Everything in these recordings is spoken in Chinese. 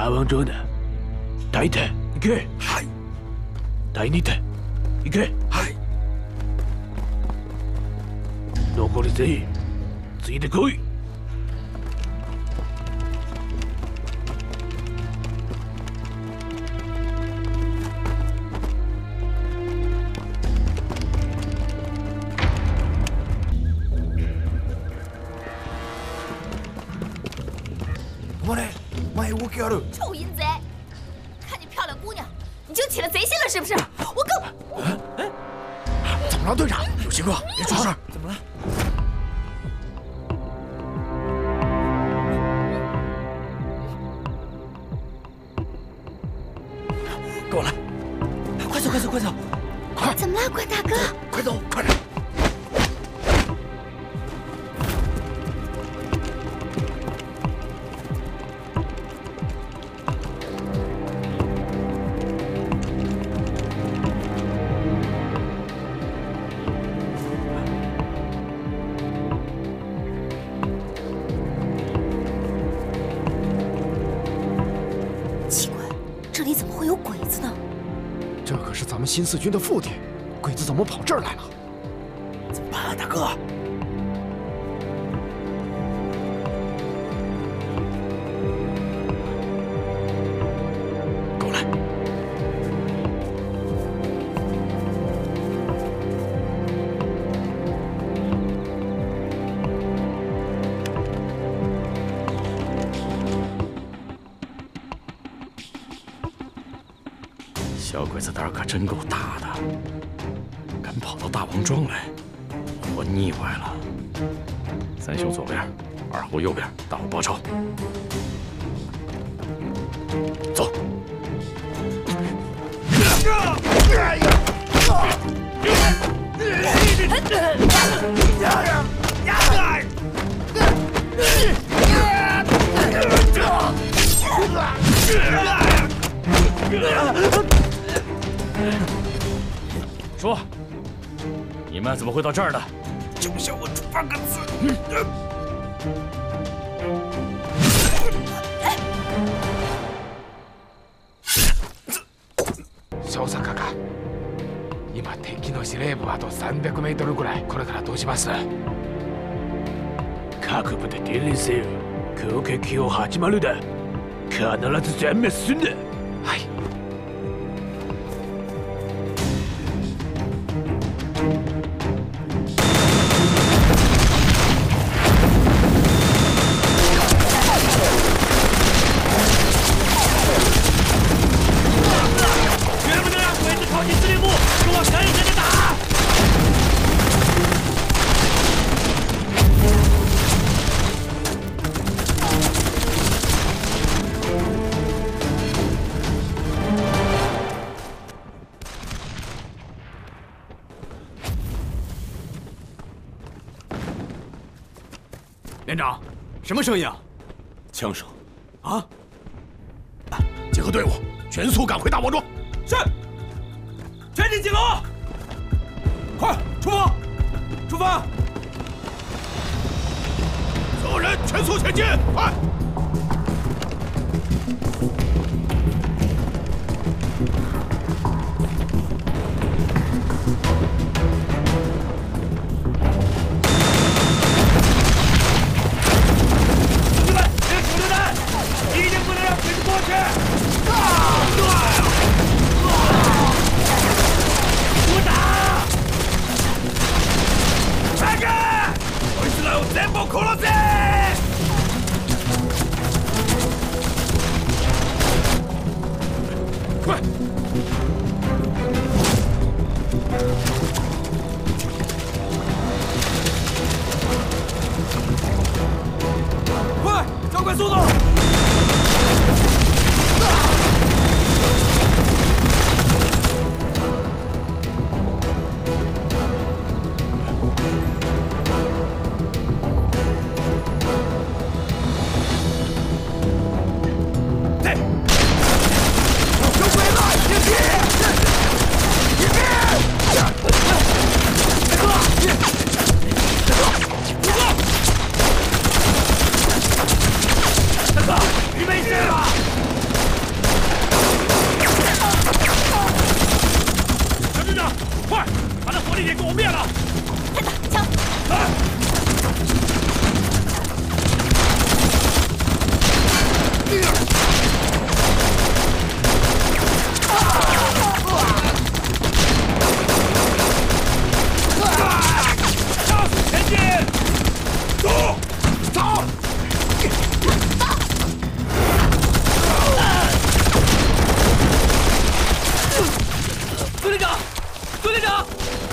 大王城だ第手行けはい第二手行けはい残り全員ついてこい前動きある。臭淫贼！看见漂亮姑娘，你就起了贼心了是不是？我更……怎么了，队长？有情况，别出事。怎么了？跟我来，快走，快走，快走，快！怎么了，关大哥？快走，快点！ 新四军的腹地，鬼子怎么跑这儿来了？怎么办，大哥？小鬼子胆可真够大的，敢跑到大王庄来！我腻歪了。三兄左边，二虎右边，大伙报仇！走。说，你们怎么会到这儿的？就像我这八个字。少佐今の司令部はあと300メートルぐらいこれからどうします各部でせよ攻撃を始まるだ必ず全滅すんだ连长，什么声音啊？枪声！啊！集合队伍，全速赶回大王庄。是。全体集合，快出发！出发！所有人全速前进，快！快！快，加快速度！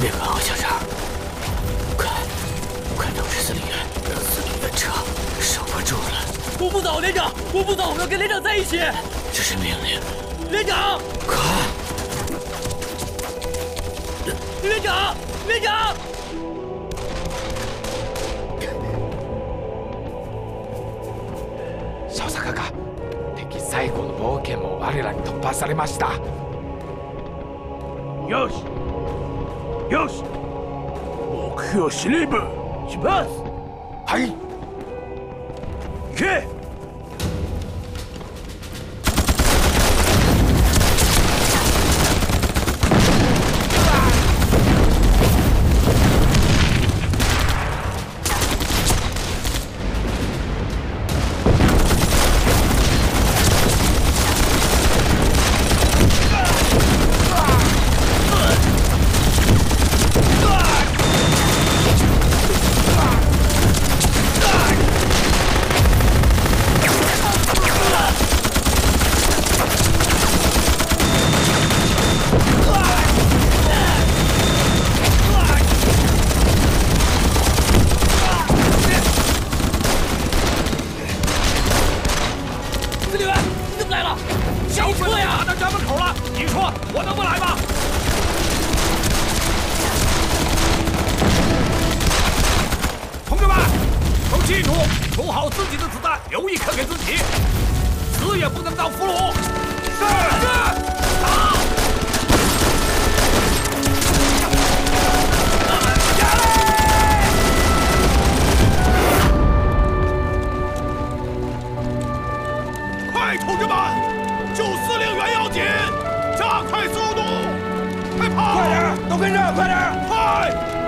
连长好小是，快，快通知司令员！司令的车守不住了。我不走，连长，我不走，我要跟连长在一起。这是命令。连长，快！连长，连长。小佐哥哥，敌最後の冒険我らに突破さよし。よし目標司令部しはい不能当俘虏！是，打！下快，同志们，救司令员要紧，加快速度，快跑！快点，都跟上！快点，快！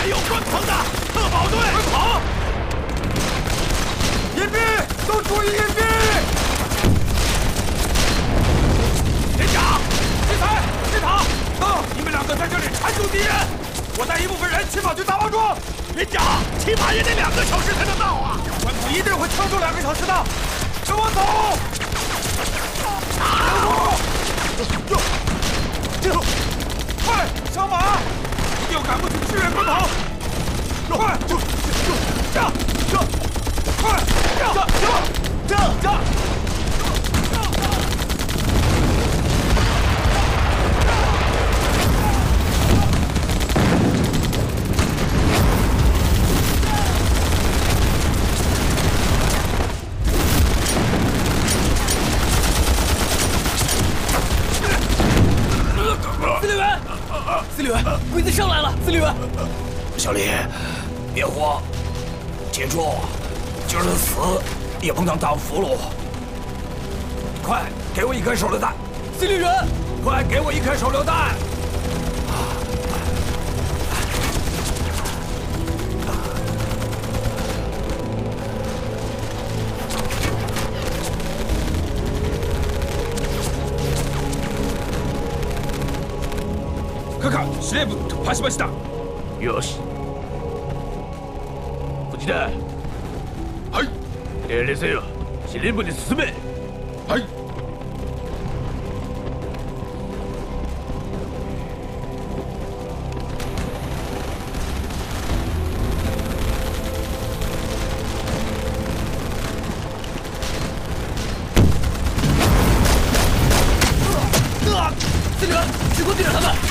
还有关鹏的特保队，快跑！隐蔽，都注意隐蔽！连长，金财，金塔，到！你们两个在这里缠住敌人，我带一部分人去马去大王庄。连长，起码也得两个小时才能到啊！关鹏一定会撑住两个小时的，跟我走！啊！哟，记住，快，上马。要赶过去，支援奔跑，快，驾驾！快，司令员，小李，别慌，铁柱，今儿死也不能当俘虏。快给我一颗手榴弹，司令员，快给我一颗手榴弹。艦司令部突破しましたよしこっちだはい命れせよ司令部に進め